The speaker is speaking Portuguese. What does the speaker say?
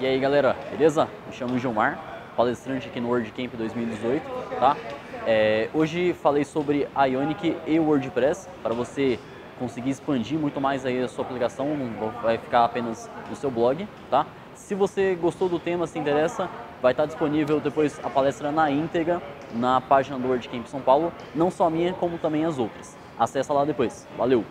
E aí galera, beleza? Me chamo Gilmar, palestrante aqui no WordCamp 2018, tá? É, hoje falei sobre Ionic e WordPress para você conseguir expandir muito mais aí a sua aplicação, não vai ficar apenas no seu blog, tá? Se você gostou do tema, se interessa, vai estar disponível depois a palestra na íntegra na página do WordCamp São Paulo, não só a minha, como também as outras. Acesse lá depois. Valeu!